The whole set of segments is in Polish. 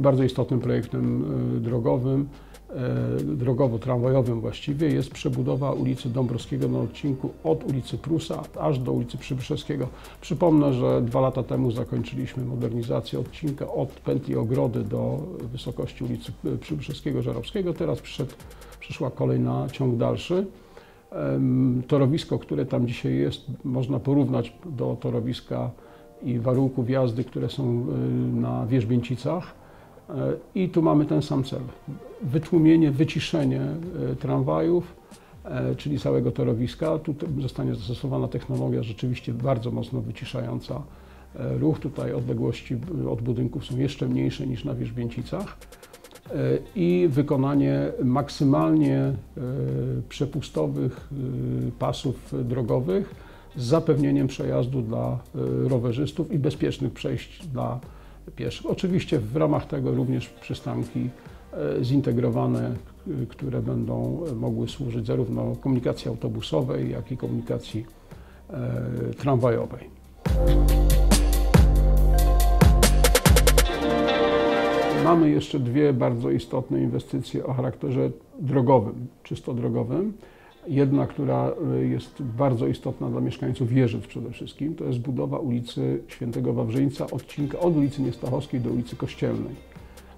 Bardzo istotnym projektem y, drogowym, y, drogowo-tramwajowym właściwie jest przebudowa ulicy Dąbrowskiego na odcinku od ulicy Prusa aż do ulicy Przybyszewskiego. Przypomnę, że dwa lata temu zakończyliśmy modernizację odcinka od pętli Ogrody do wysokości ulicy Przybyszewskiego-Żarowskiego. Teraz przyszedł, przyszła kolej na ciąg dalszy. Torowisko, które tam dzisiaj jest, można porównać do torowiska i warunków jazdy, które są y, na Wierzbięcicach. E, I tu mamy ten sam cel. Wytłumienie, wyciszenie e, tramwajów, e, czyli całego torowiska. Tu zostanie zastosowana technologia rzeczywiście bardzo mocno wyciszająca e, ruch. Tutaj odległości e, od budynków są jeszcze mniejsze niż na Wierzbięcicach. I wykonanie maksymalnie e, przepustowych e, pasów drogowych z zapewnieniem przejazdu dla e, rowerzystów i bezpiecznych przejść dla pieszych. Oczywiście w ramach tego również przystanki zintegrowane, które będą mogły służyć zarówno komunikacji autobusowej, jak i komunikacji tramwajowej. Mamy jeszcze dwie bardzo istotne inwestycje o charakterze drogowym, czysto drogowym. Jedna, która y, jest bardzo istotna dla mieszkańców Wieżyc przede wszystkim, to jest budowa ulicy Świętego Wawrzyńca, odcinka od ulicy Niestachowskiej do ulicy Kościelnej.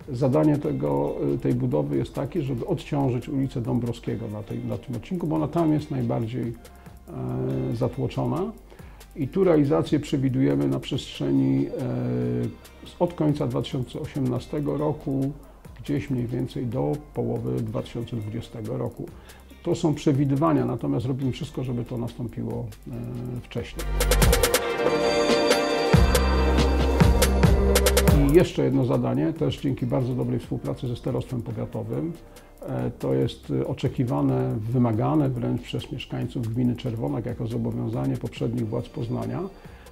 Zadanie tego, y, tej budowy jest takie, żeby odciążyć ulicę Dąbrowskiego na, tej, na tym odcinku, bo ona tam jest najbardziej e, zatłoczona. I tu realizację przewidujemy na przestrzeni e, od końca 2018 roku, gdzieś mniej więcej do połowy 2020 roku. To są przewidywania, natomiast robimy wszystko, żeby to nastąpiło e, wcześniej. I jeszcze jedno zadanie, też dzięki bardzo dobrej współpracy ze starostwem powiatowym. E, To jest e, oczekiwane, wymagane wręcz przez mieszkańców gminy Czerwonak jako zobowiązanie poprzednich władz Poznania.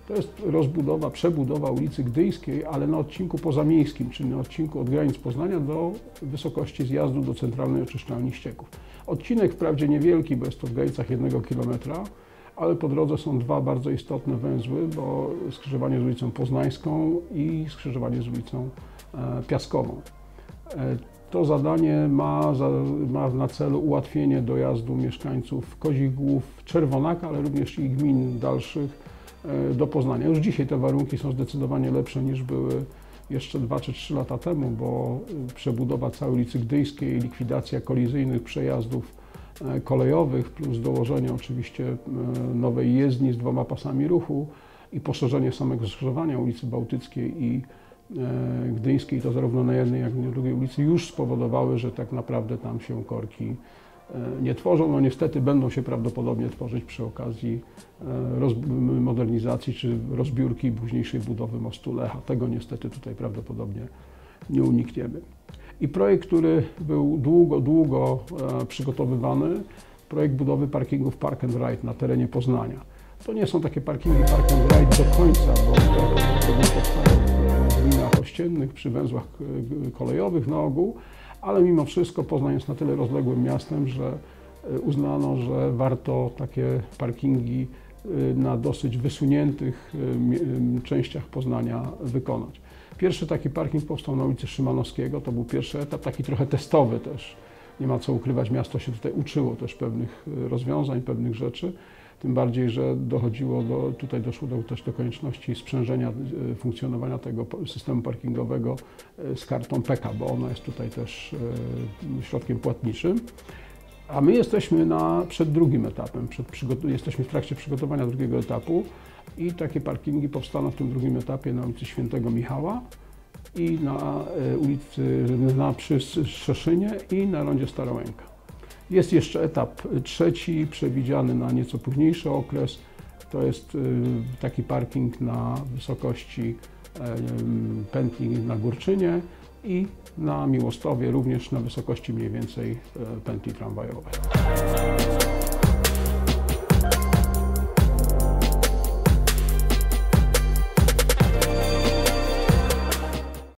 To jest rozbudowa, przebudowa ulicy Gdyjskiej, ale na odcinku pozamiejskim, czyli na odcinku od granic Poznania do wysokości zjazdu do centralnej oczyszczalni ścieków. Odcinek wprawdzie niewielki, bo jest to w granicach jednego kilometra, ale po drodze są dwa bardzo istotne węzły, bo skrzyżowanie z ulicą Poznańską i skrzyżowanie z ulicą e, Piaskową. To zadanie ma, za, ma na celu ułatwienie dojazdu mieszkańców Kozich Głów, Czerwonaka, ale również i gmin dalszych e, do Poznania. Już dzisiaj te warunki są zdecydowanie lepsze niż były jeszcze 2 czy 3 lata temu, bo przebudowa całej ulicy Gdyjskiej, likwidacja kolizyjnych przejazdów e, kolejowych, plus dołożenie oczywiście e, nowej jezdni z dwoma pasami ruchu i poszerzenie samego skrzyżowania ulicy Bałtyckiej i Gdyńskiej, to zarówno na jednej, jak i na drugiej ulicy, już spowodowały, że tak naprawdę tam się korki e, nie tworzą. No niestety będą się prawdopodobnie tworzyć przy okazji e, modernizacji czy rozbiórki późniejszej budowy mostu Lecha. Tego niestety tutaj prawdopodobnie nie unikniemy. I projekt, który był długo, długo e, przygotowywany, projekt budowy parkingów Park and Ride na terenie Poznania. To nie są takie parkingi Park and Ride do końca, bo prawdopodobnie powstają w gminach ościennych, przy węzłach e, kolejowych na ogół, ale mimo wszystko Poznań jest na tyle rozległym miastem, że e, uznano, że warto takie parkingi e, na dosyć wysuniętych częściach Poznania wykonać. Pierwszy taki parking powstał na ulicy Szymanowskiego, to był pierwszy etap, taki trochę testowy też. Nie ma co ukrywać, miasto się tutaj uczyło też pewnych rozwiązań, pewnych rzeczy. Tym bardziej, że dochodziło do, tutaj doszło do, też do konieczności sprzężenia e, funkcjonowania tego systemu parkingowego e, z kartą PEKA, bo ona jest tutaj też e, środkiem płatniczym. A my jesteśmy na, przed drugim etapem, przed jesteśmy w trakcie przygotowania drugiego etapu i takie parkingi powstaną w tym drugim etapie na ulicy Świętego Michała i na ulicy, na przy i na rondzie Starołęka. Jest jeszcze etap trzeci, przewidziany na nieco późniejszy okres. To jest y, taki parking na wysokości em, pętli na Górczynie i na Miłostowie, również na wysokości mniej więcej e, pętli tramwajowej.